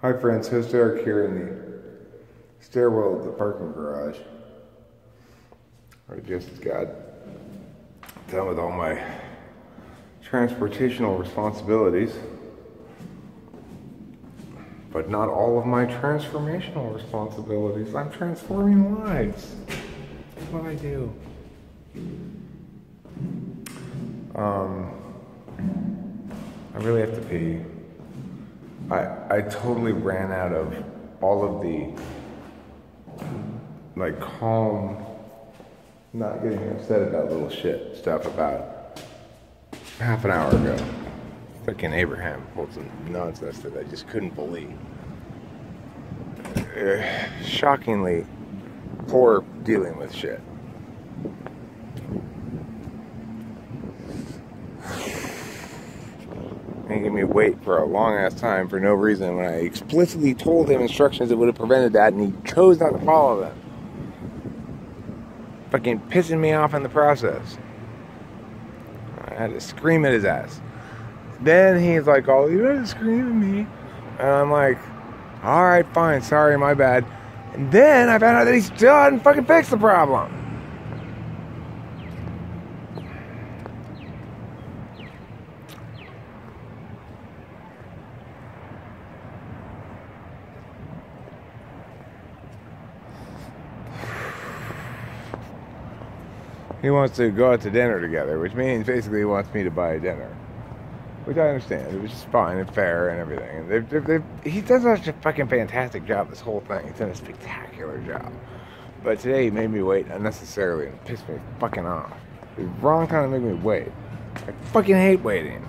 Hi friends, host Eric here in the stairwell of the parking garage. I just got done with all my transportational responsibilities, but not all of my transformational responsibilities. I'm transforming lives. That's what I do. Um, I really have to pee. I, I totally ran out of all of the like calm, not getting upset about little shit stuff about half an hour ago. Fucking Abraham pulled some nonsense that I just couldn't believe. Uh, shockingly poor dealing with shit. Making me wait for a long ass time for no reason when I explicitly told him instructions that would have prevented that and he chose not to follow them. Fucking pissing me off in the process. I had to scream at his ass. Then he's like, Oh, you had to scream at me. And I'm like, Alright, fine, sorry, my bad. And then I found out that he still hadn't fucking fixed the problem. He wants to go out to dinner together, which means basically he wants me to buy a dinner. Which I understand, which is fine and fair and everything. And they've, they've, they've, he does such a fucking fantastic job this whole thing. He's done a spectacular job. But today he made me wait unnecessarily and pissed me fucking off. Wrong time to make me wait. I fucking hate waiting.